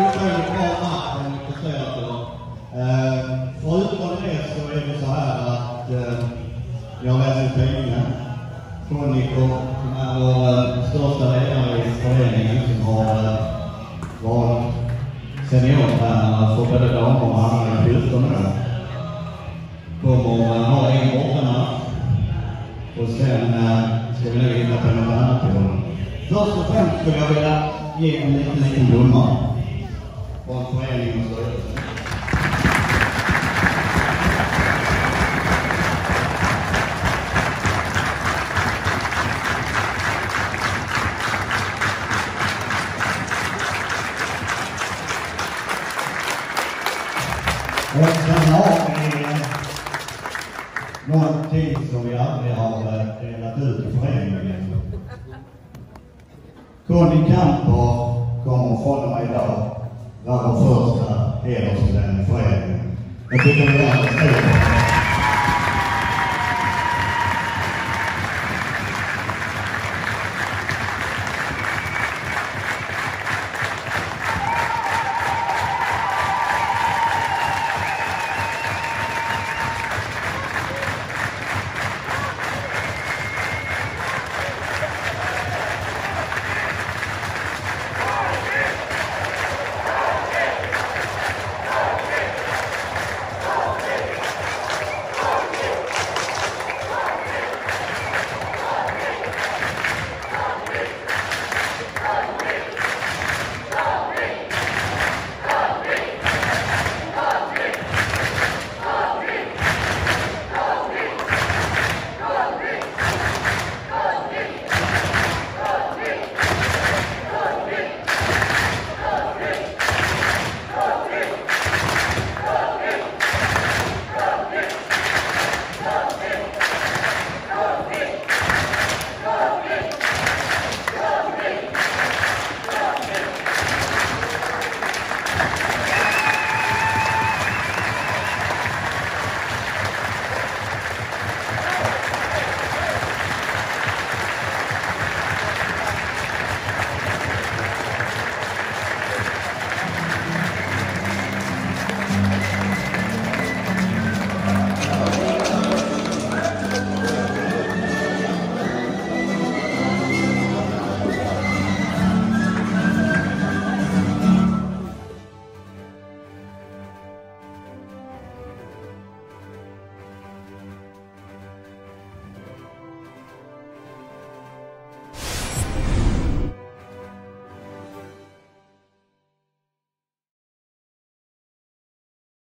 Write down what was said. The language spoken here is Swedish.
otroligt bra matchen på Söder. Eh, förutom det så är det så här att eh, jag läser tidningen. Kroniker, som är vår största ledare i föreningen, som har eh, varit seniortränare för både damer och herrar i 14 år. Kommer ha en bortamatch och sen ska vi nog hitta på något annat till honom. Först och främst skulle jag vilja ge en liten, liten blomma från föreningen och ut. Och sen har vi någonting som vi aldrig har eh, delat ut i föreningen. Conny Kamper kommer från och med idag vara vår första hedersmedlem i föreningen. Jag tycker vi gör en stor